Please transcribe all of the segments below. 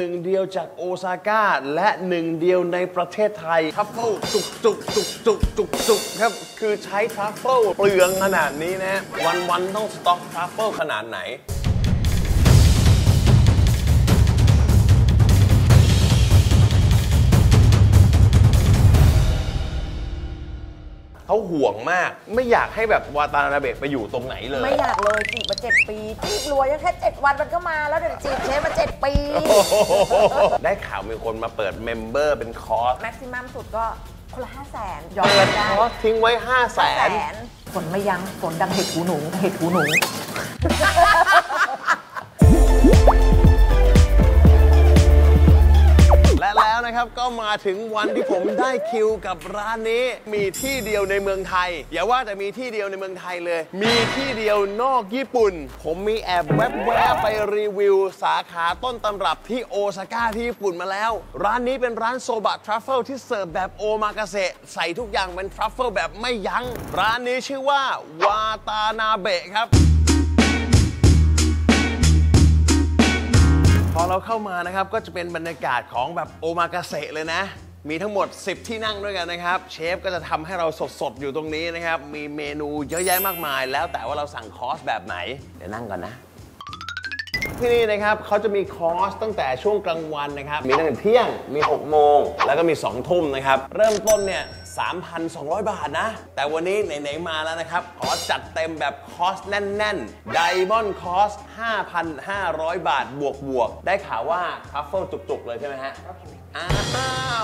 หนึ่งเดียวจากโอซาก้าและหนึ่งเดียวในประเทศไทยทรัฟเฟิลจุกจุกจุกจุกจุกจุกครับ คือใช้ทรัฟเฟิลเปลืองขนาดนี้นะ วันวันต้องสต็อกทรัฟเฟิลขนาดไหน เขาหวงมาก ไม่อยากให้แบบวาตานาเบะไปอยู่ตรงไหนเลย ไม่อยากเลยจีบมาเจ็ดปีจีบรวยยังแค่เจ็ดวันมันก็มาแล้วเดี๋ยวจีบเชฟมาเจ็ดปี ได้ข่าวมีคนมาเปิดเมมเบอร์เป็นคอร์สแม็กซิมัมสุดก็คนละห้าแสนยอมเปิดได้คอร์สทิ้งไว้5 0 0 0 0แสนนฝนไม่ยั้งฝนดังเห็ดหูหนูเห็ดหูหนู นะครับ ก็มาถึงวันที่ผมได้คิวกับร้านนี้ มีที่เดียวในเมืองไทย อย่าว่าแต่มีที่เดียวในเมืองไทยเลย มีที่เดียวนอกญี่ปุ่น ผมมีแอบแวบๆไปรีวิวสาขาต้นตำรับที่โอซาก้าที่ญี่ปุ่นมาแล้ว ร้านนี้เป็นร้านโซบะทรัฟเฟิลที่เสิร์ฟแบบโอมากาเสะใส่ทุกอย่างเป็นทรัฟเฟิลแบบไม่ยั้งร้านนี้ชื่อว่าวาตานาเบะครับ พอเราเข้ามานะครับก็จะเป็นบรรยากาศของแบบโอมากาเสะเลยนะ มีทั้งหมด 10 ที่นั่งด้วยกันนะครับ เชฟก็จะทำให้เราสดๆ อยู่ตรงนี้นะครับ มีเมนูเยอะแยะมากมาย แล้วแต่ว่าเราสั่งคอร์สแบบไหน เดี๋ยวนั่งก่อนนะที่นี่นะครับเขาจะมีคอร์สตั้งแต่ช่วงกลางวันนะครับ มีตั้งแต่เที่ยงมี 6 โมง แล้วก็มี 2 ทุ่มนะครับ เริ่มต้นเนี่ย 3,200 บาทนะ แต่วันนี้ไหน ๆ มาแล้วนะครับ ขอจัดเต็มแบบคอสแน่นๆ Diamond Cost 5,500 บาทบวกบวกๆได้ข่าวว่าทรัฟเฟิลจุก ๆ เลยใช่ไหมฮะอ้า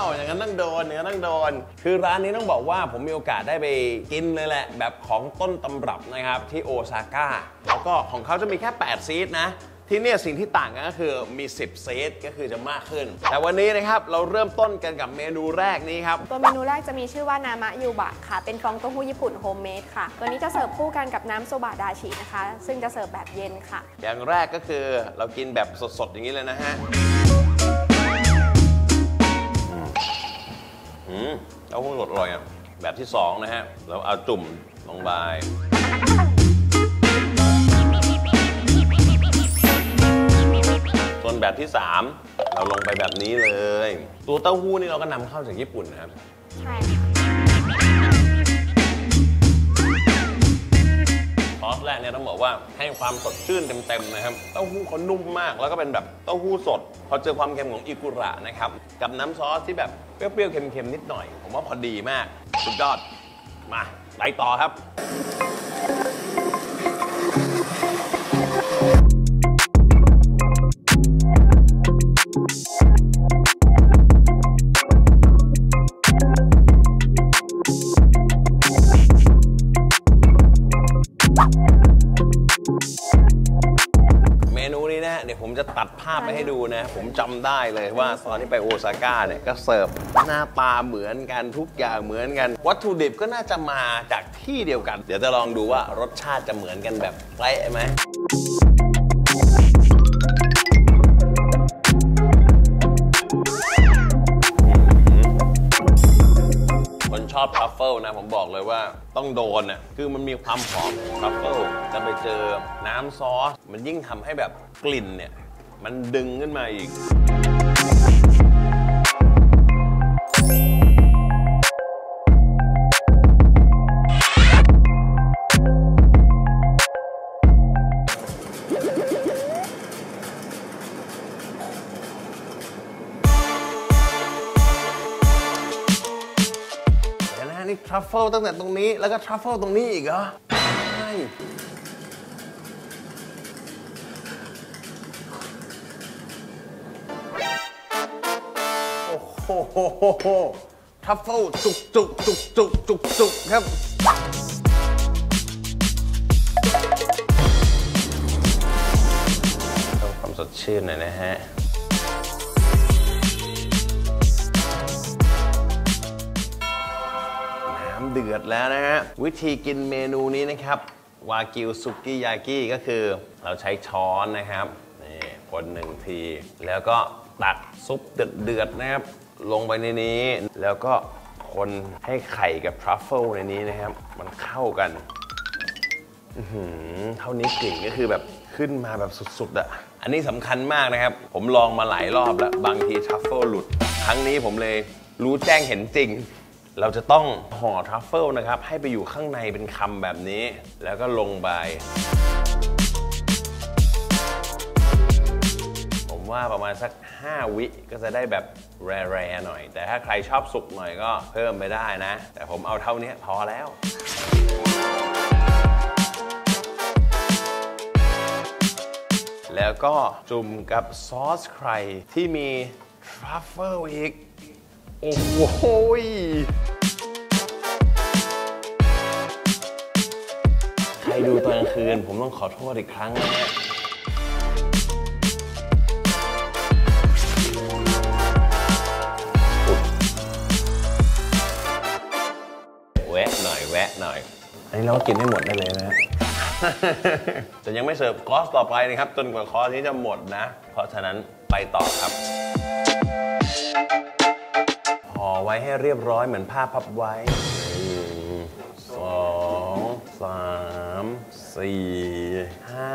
วอย่างนั้นต้องโดนอย่างนั้นต้องโดน คือร้านนี้ต้องบอกว่าผมมีโอกาสได้ไปกินเลยแหละ แบบของต้นตำรับนะครับที่โอซาก้าแล้วก็ของเขาจะมีแค่ 8 seat นะ ที่เนี่ยสิ่งที่ต่างกันก็คือมี 10 seat ก็คือจะมากขึ้น แต่วันนี้นะครับเราเริ่มต้นกันกับเมนูแรกนี้ครับ ตัวเมนูแรกจะมีชื่อว่านามะยูบะค่ะ เป็นฟองเต้าหู้ญี่ปุ่นโฮมเมดค่ะ ตัวนี้จะเสิร์ฟคู่กันกับน้ำโซบะดาชินะคะ ซึ่งจะเสิร์ฟแบบเย็นค่ะ อย่างแรกก็คือเรากินแบบสดๆ อย่างนี้เลยนะฮะอืมเต้าหู้สดอร่อยอะแบบที่ 2 นะฮะเราเอาจุ่มลงไป ส่วนแบบที่ 3 เราลงไปแบบนี้เลย ตัวเต้าหู้นี่เราก็นำเข้าจากญี่ปุ่นนะครับ ใช่ค่ะซอสแรกเนี่ยต้องบอกว่าให้ความสดชื่นเต็มๆนะครับ เต้าหู้เขานุ่มมาก แล้วก็เป็นแบบเต้าหู้สด พอเจอความเค็มของอิกุระนะครับ กับน้ำซอสที่แบบเปรี้ยวๆเค็มๆนิดหน่อย ผมว่าพอดีมาก สุดยอด มาไปต่อครับาพไปให้ดูนะ ผมจำได้เลยว่าตอนที่ไปโอซาก้าเนี่ยก็เสิร์ฟหน้าตาเหมือนกันทุกอย่างเหมือนกัน วัตถุดิบก็น่าจะมาจากที่เดียวกัน เดี๋ยวจะลองดูว่ารสชาติจะเหมือนกันแบบเป๊ะไหมคนชอบทรัฟเฟิลนะ ผมบอกเลยว่าต้องโดนน่ะคือมันมีความหอมของทรัฟเฟิลจะไปเจอน้ำซอส มันยิ่งทำให้แบบกลิ่นเนี่ย มันดึงขึ้นมาอีกเดี๋ยวนะนี่ทรัฟเฟิลตั้งแต่ตรงนี้แล้วก็ทรัฟเฟิลตรงนี้อีกเหรอใช่ โหทรัฟเฟิลจุกจุกจุกจุกจุกจุกครับ ต้องความสดชื่นหน่อยนะฮะน้ำเดือดแล้วนะฮะ วิธีกินเมนูนี้นะครับ วากิวซุกิยากิก็คือ เราใช้ช้อนนะครับ นี่คนหนึ่งที แล้วก็ตักซุปเดือดๆนะครับ ลงไปในนี้ แล้วก็คนให้ไข่กับทรัฟเฟิลในนี้นะครับ มันเข้ากันเท่านี้กลิ่นก็คือแบบขึ้นมาแบบสุดๆอะอันอันนี้สำคัญมากนะครับ ผมลองมาหลายรอบแล้ว บางทีทรัฟเฟิลหลุด ครั้งนี้ผมเลยรู้แจ้งเห็นจริง เราจะต้องห่อทรัฟเฟิลนะครับ ให้ไปอยู่ข้างในเป็นคำแบบนี้ แล้วก็ลงไปผมว่าประมาณสัก 5 วิก็จะได้แบบ rare ๆหน่อย แต่ถ้าใครชอบสุกหน่อยก็เพิ่มไปได้นะ แต่ผมเอาเท่านี้พอแล้วแล้วก็จุ่มกับซอสไข่ที่มีทรัฟเฟิลอีก โอ้โหใครดูตอนกลางคืน ผมต้องขอโทษอีกครั้งนะ วะหน่อยแวะหน่อย อันนี้เราก็กินให้หมดได้เลยนะแต่ยังไม่เสิร์ฟคอร์สต่อไปนะครับจนกว่าคอร์สนี้จะหมดนะ เพราะฉะนั้นไปต่อครับห่อไว้ให้เรียบร้อยเหมือนผ้าพับไว้หนึ่งสองสามสี่ห้า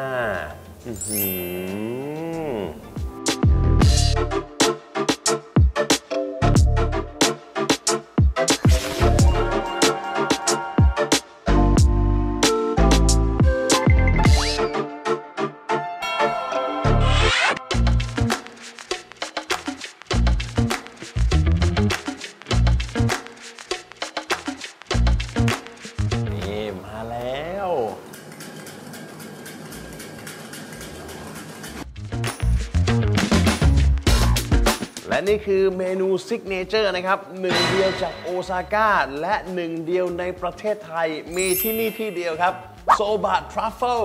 อื้อหือ คือเมนู signature นะครับหนึ่งเดียวจากโอซาก้าและหนึ่งเดียวในประเทศไทย มีที่นี่ที่เดียวครับโซบะทรัฟเฟิล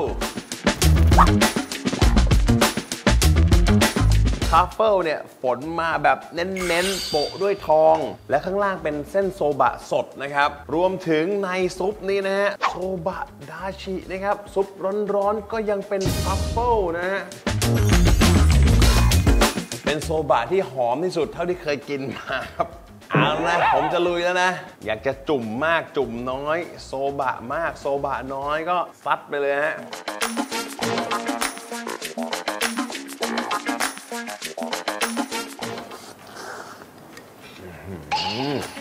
ทรัฟเฟิลเนี่ยฝนมาแบบเน้นๆ โปะด้วยทอง และข้างล่างเป็นเส้นโซบะสดนะครับ รวมถึงในซุปนี้นะฮะโซบะดาชินะครับ ซุปร้อนๆ ก็ยังเป็นทรัฟเฟิลนะฮะ เป็นโซบะที่หอมที่สุดเท่าที่เคยกินมาครับเอาละผมจะลุยแล้วนะ อยากจะจุ่มมากจุ่มน้อย โซบะมากโซบะน้อยก็ซัดไปเลยฮะอืม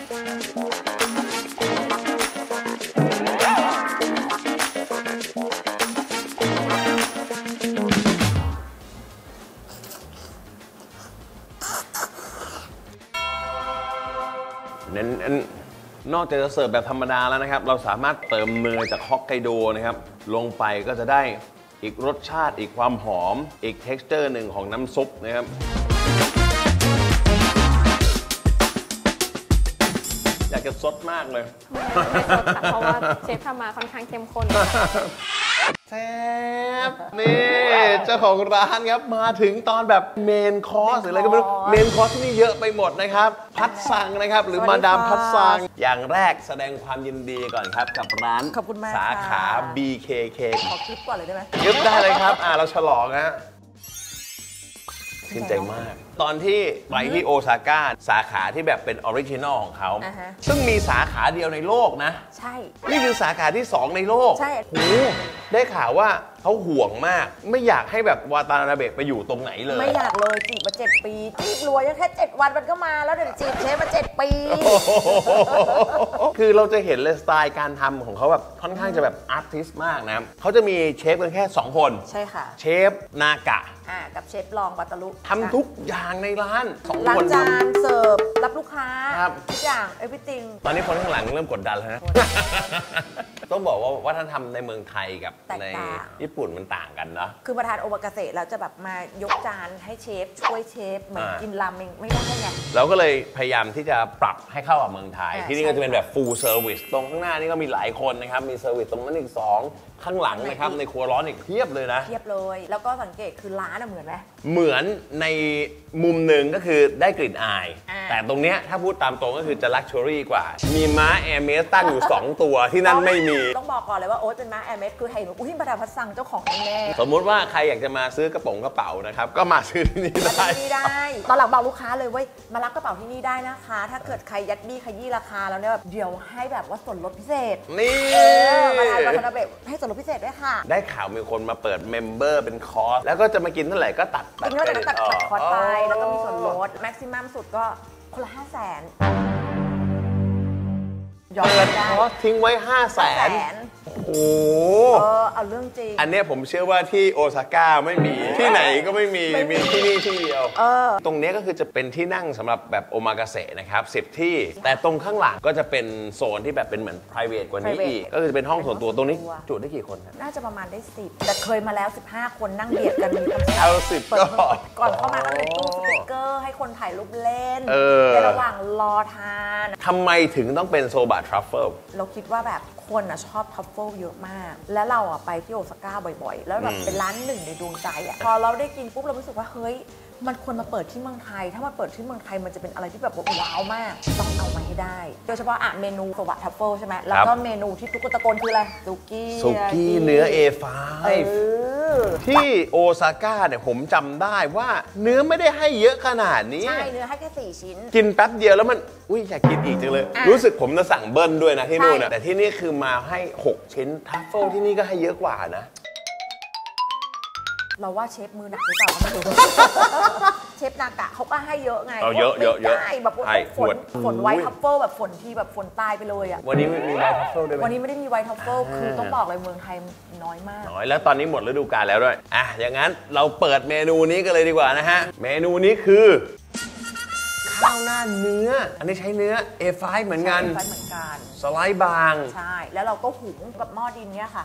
เน้นนอกจากจะเสิร์ฟแบบธรรมดาแล้วนะครับ เราสามารถเติมเนยจากฮอกไกโดนะครับ ลงไปก็จะได้อีกรสชาติอีกความหอม อีก t e x t อร์หนึ่งของน้ำซุปนะครับ อยากจะซดมากเลย ไม่สดค่ะเพราะว่าเชฟทำมาค่อนข้างเข้มข้น แซบนี่เจ้าของร้านครับมาถึงตอนแบบเมนคอร์สหรืออะไรก็ไม่รู้เมนคอร์สที่นี่เยอะไปหมดนะครับ พัสซังนะครับ หรือมาดามพัสซังอย่างแรกแสดงความยินดีก่อนครับกับร้านขอบคุณมากสาขาค่ะ BKK ขอคลิปก่อนเลยได้ไหมยึดได้เลยครับ อ่าเราฉลองฮะ ชื่นใจมาก ตอนที่ไปที่โอซาก้าสาขาที่แบบเป็น original ของเขา อ่าฮะ ซึ่งมีสาขาเดียวในโลกนะ ใช่ นี่คือสาขาที่ 2 ในโลกใช่ โหได้ข่าวว่าเขาหวงมาก ไม่อยากให้แบบวาตานาเบะไปอยู่ตรงไหนเลย ไม่อยากเลยจีบมาเจ็ดปีจีบรวยยังแค่เจ็ดวันมันก็มาแล้วเดี๋ยวจีบเชฟมาเจ็ดปี คือเราจะเห็นเลยสไตล์การทำของเขาแบบค่อนข้างจะแบบอาร์ติสมากนะเขาจะมีเชฟกันแค่ 2 คน ใช่ค่ะเชฟนากะอ่ากับเชฟรองบัตตาลุทำทุกอย่างในร้านสองล้างคน จานเสิร์ฟรับลูกค้าครับ ทุกอย่าง everything ตอนนี้คนข้างหลังเริ่มกดดันแล้วนะ ต้องบอกว่าวัฒนธรรมในเมืองไทยกับแตกในต่าง ญี่ปุ่นมันต่างกันเนาะ คือมาทานโอมากาเสะแล้วจะแบบมายกจานให้เชฟ ช่วยเชฟ เหมือนอ่ากิ กินราเมงไม่ได้ไง เราก็เลยพยายามที่จะปรับให้เข้ากับเมืองไทย อ่าที่นี่ก็จะเป็นแบบ full service ตรงข้างหน้านี่ก็มีหลายคนนะครับ มี service ตรงนั้นอีกสองข้างหลังนะครับ ในครัวร้อนอีกเพียบเลยนะ เทียบเลย แล้วก็สังเกตคือร้านอะเหมือนไหม เหมือนในมุมหนึ่งก็คือได้กลิ่นอาย อ่า แต่ตรงเนี้ยถ้าพูดตามตรงก็คือจะ luxury กว่า มีม้า Hermès ตั้งอยู่ 2 ตัวที่นั่นไม่มีต้องบอกก่อนเลยว่าโอ๊ตเป็นม้าแอร์เมสคือเห็นว่าอุ้ยมาดามพัสซังเจ้าของแน่สมมุติว่าใครอยากจะมาซื้อกระโป๋องกระเป๋านะครับ ก็มาซื้อที่นี่ๆมาได้ ที่นี่ได้ ตอนหลังบอกลูกค้าเลยเว้ยมารับกระเป๋าที่นี่ได้นะคะ ถ้าเกิดใครยัดบี้ขยี้ราคาแล้วเนี่ยแบบเดี๋ยวให้แบบว่าส่วนลดพิเศษนี่ เออมาทานวาทานาเบะให้ส่วนลดพิเศษเศษด้วยค่ะ ได้ข่าวมีคนมาเปิดเมมเบอร์เป็นคอร์สแล้วก็จะมากินเท่าไหร่ก็ตัดกินก็จะตัดเครตัดิดคอร์สไปอ๋อแล้วก็มีส่วนลดแม็กซิมัมสุดก็คนละห้าแสน ยอมเปิดได้คอร์สทิ้งไว้ 5 0 0แสแสนนโอ้โห เออเอาเรื่องจริง อันเนี้ยผมเชื่อว่าที่โอซาก้าไม่มี ที่ไหนก็ไม่มีไม่มีมีที่นี่ที่เดียวเออตรงเนี้ยก็คือจะเป็นที่นั่งสำหรับแบบโอมากาเสะนะครับ10ที่ แต่ตรงข้างหลังก็จะเป็นโซนที่แบบเป็นเหมือน private กว่านี้ private อีก ก็คือจะเป็นห้องส่วนตัวตรงนี้ส่วนตัว จุได้กี่คนครับ น่าจะประมาณได้สิบแต่เคยมาแล้ว 15 คนนั่งเบียดกันมีคำสั่งเอาสิบเปิดก็ก่อนเข้ามาก็เป็นตู้สติ กเกอร์ ให้คนถ่ายรูปเล่นเออในระหว่างรอทานทำไมถึงต้องเป็นโซบะทรัฟเฟิลเราคิดว่าแบบคนอะชอบทรัฟเฟิลเยอะมาก แล้วเราอะไปที่โอซาก้าบ่อยๆ แล้วแบบอืมเป็นร้านหนึ่งในดวงใจอะพอเราได้กินปุ๊บเรารู้สึกว่าเฮ้ย มันควรมาเปิดที่เมืองไทย ถ้ามาเปิดที่เมืองไทยมันจะเป็นอะไรที่แบบว้าวมาก ต้องเอามาให้ได้ โดยเฉพาะอะเมนูโซบะทรัฟเฟิลใช่ไหม แล้วก็เมนูที่ทุกคนตะโกนคืออะไรซุกี้สุกี้เนื้อ A5 เออที่โอซาก้าเนี่ยผมจำได้ว่าเนื้อไม่ได้ให้เยอะขนาดนี้ ใช่เนื้อให้แค่สี่ชิ้น กินแป๊บเดียวแล้วมันอุ้ยอยากกินอีกจังเลย อะรู้สึกผมจะสั่งเบิ้ลด้วยนะที่นู่นนะใช่ แต่ที่นี่คือมาให้ 6 ชิ้นทรัฟเฟิลที่นี่ก็ให้เยอะกว่านะ เราว่าเชฟมือหนักหรือเปล่าก็ไม่รู้ เชฟนากะเขาก็ให้เยอะไงเอาเยอะเยอะเยอะใช่แบบว่าใช่ฝขวนดฝน white truffle แบบฝนที่แบบฝนตายไปเลยอะ วันนี้มี white truffle ด้วยไหมวันนี้ไม่ได้มี white truffle อ่าคือต้องบอกเลยเมืองไทยน้อยมาก น้อยแล้วตอนนี้หมดฤดูกาลแล้วด้วย อะ อย่างนั้นเราเปิดเมนูนี้กันเลยดีกว่านะฮะ เมนูนี้คือ ข้าวหน้าเนื้อ อันนี้ใช้เนื้อ A5 เหมือนกัน ใช่เหมือนกัน สไลด์บาง ใช่ แล้วเราก็หุงกับหม้อดินเนี่ยค่ะ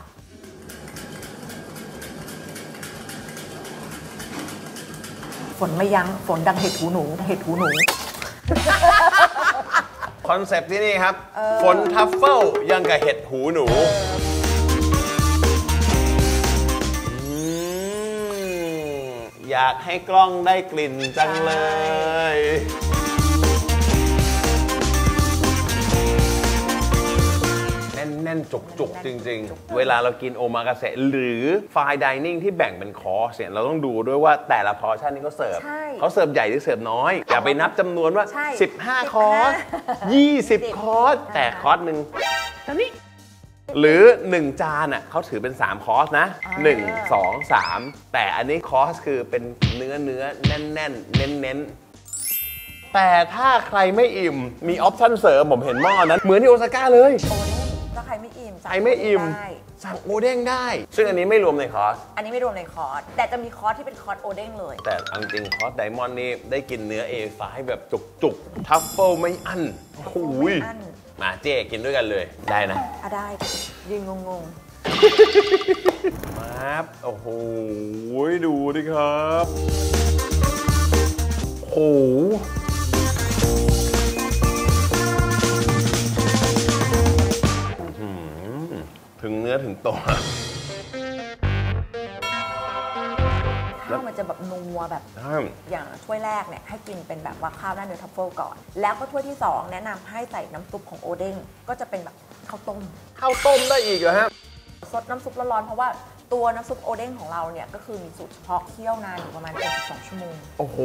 นไม่ยัง้งฝนดังเห็ดหูหนู เห็ดหูหนู คอนเซปต์ที่นี่ครับเออฝนทรัฟเฟิลยังกับเห็ดหูหนูมอยากให้กล้องได้กลิ่นจังเลย แน่นๆจุกๆ จริง ๆ เวลาเรากินโอมากาเสะหรือ fine dining ที่แบ่งเป็นคอร์สเนี่ยเราต้องดูด้วยว่าแต่ละ portion ที่เขาเสิร์ฟใช่เขาเสิร์ฟใหญ่หรือเสิร์ฟน้อย อย่าไปนับจำนวนว่า ใช่15 คอร์ส20 คอร์สแต่คอร์สหนึ่งเท่านี้ หรือ 1 จานอะเขาถือเป็น 3 คอร์สนะ 1 2 3 แต่อันนี้คอร์สคือเป็นเนื้อเนื้อแน่นๆเน้นๆแต่ถ้าใครไม่อิ่มมี option เสริมผมเห็นหม้อนั้น เหมือนที่โอซาก้าเลย โอเด้งถ้าใค รไม่อิ่มสั่งใครไม่อิ่มได้สั่งโอเด้งได้ ซึ่งอันนี้ไม่รวมในคอร์ส อันนี้ไม่รวมในคอร์สแต่จะมีคอร์สที่เป็นคอร์สโอเด้งเลย แต่เอาจริงๆคอร์ส diamond นี่ได้กินเนื้อ A5 แบบจุกๆ ทรัฟเฟิลไม่อั้นโอ้โหยไม่อั้น มาเจ๊กินด้วยกันเลยได้นะ อะได้ยิงงงครับ โอ้โห ดูดิครับ โอ้โห ถึงเนื้อถึงตัวๆข้าวมันจะแบบนัวแบบอย่างถ้วยแรกเนี่ยให้กินเป็นแบบว่าข้าวหน้าเนื้อทัฟเฟิลก่อน แล้วก็ถ้วยที่ 2 แนะนำให้ใส่น้ำซุปของโอเด้งก็จะเป็นแบบข้าวต้ม ข้าวต้มได้อีกเหรอฮะ ซดน้ำซุปร้อนๆเพราะว่าตัวน้ำซุปโอเด้งของเราเนี่ยก็คือมีสูตรเฉพาะเคี่ยวนานอยู่ประมาณ72ชั่วโมง โอ้โห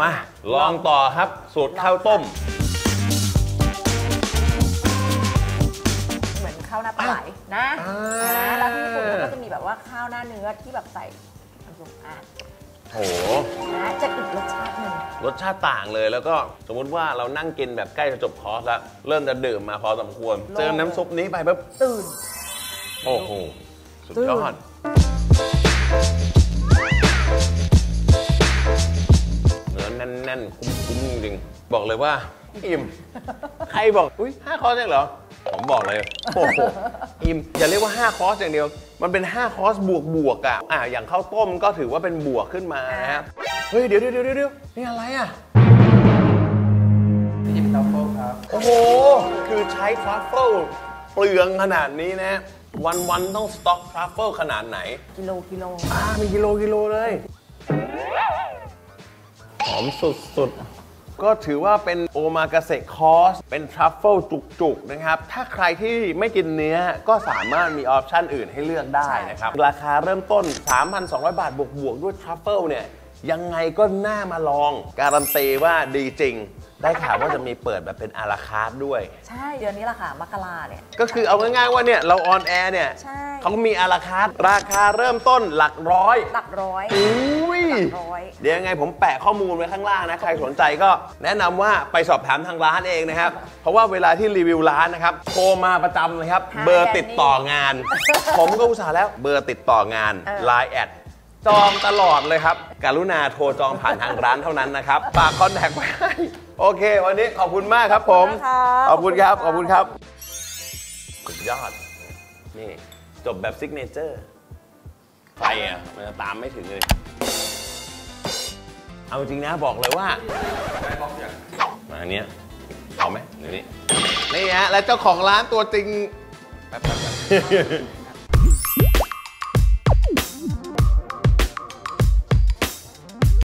มา ลองต่อครับ สูตรข้าวต้มเข้าวหน้าปลาไหลนะอ่านะแล้วที่ญี่ปุ่นเขาก็จะมีแบบว่าข้าวหน้าเนื้อที่แบบใส่น้ำซุปอะโอ้โหนะจะอีกรสชาติหนึ่งรสชาติต่างเลยแล้วก็สมมุติว่าเรานั่งกินแบบใกล้จะจบคอร์สแล้ว เริ่มจะดื่มมาพอสมควร เจอน้ำซุปนี้ไปปุ๊บตื่น โอ้โห สุดตื่นยอดเนื้อแน่นๆ คุ้มๆจริงๆบอกเลยว่า อิ่ม ใครบอก อุ้ยห้าคอร์สเองเหรอ ผมบอกเลยโอ้โหอิ่มอย่าเรียกว่า 5 คอร์สอย่างเดียว มันเป็น 5 คอร์สบวกบวกๆอะอะอย่างข้าวต้มก็ถือว่าเป็นบวกขึ้นมานะครับเฮ้ย เดี๋ยวเดี๋ยวเดี๋ยวเดี๋ยวนี่อะไรอะครีมทรัฟเฟิลครับ โอ้โห คือใช้ทรัฟเฟิลเปลืองขนาดนี้นะ วันวันๆต้องสต็อกทรัฟเฟิลขนาดไหน กิโลกิโลอ่ามีกิโลกิโลเลยหอมสุดๆ ก็ถือว่าเป็นโอมากาเสะคอร์สเป็นทรัฟเฟิลจุกๆนะครับ ถ้าใครที่ไม่กินเนื้อก็สามารถมี option อื่นให้เลือกได้นะครับ ราคาเริ่มต้น 3,200 บาทบวกๆด้วยทรัฟเฟิลเนี่ยยังไงก็น่ามาลอง การันตีว่าดีจริง ได้ข่าวว่าจะมีเปิดแบบเป็น à la carte ด้วย ใช่เดือนนี้แหละค่ะมกราเนี่ย ก็คือเอาง่ายๆว่าเนี่ยเรา on air เนี่ยใช่ เขามี à la carte ราคาเริ่มต้นหลักร้อยหลักร้อย อุ้ยร้อย เดี๋ยวยังไงผมแปะข้อมูลไว้ข้างล่างนะ ใครสนใจก็แนะนำว่าไปสอบถามทางร้านเองนะครับ เพราะว่าเวลาที่รีวิวร้านนะครับโทรมาประจำเลยครับ หาเบอร์ติดต่องาน ผมก็อุตส่าห์แล้วเบอร์ติดต่องานเออ Line แอด จองตลอดเลยครับ กรุณาโทรจองผ่านทางร้านเท่านั้นนะครับฝากคอนแทคไว้ให้โอเค วันนี้ขอบคุณมากครับผม ขอบคุณครับ ขอบคุณครับสุดยอด นี่ จบแบบซิกเนเจอร์ใครอะ มันจะตามไม่ถึงเลย เอาจริงนะบอกเลยว่ามาอันเนี้ยเอาไหมเดี๋ยวนี้นี่ฮะ และเจ้าของร้านตัวจริงแป๊บๆ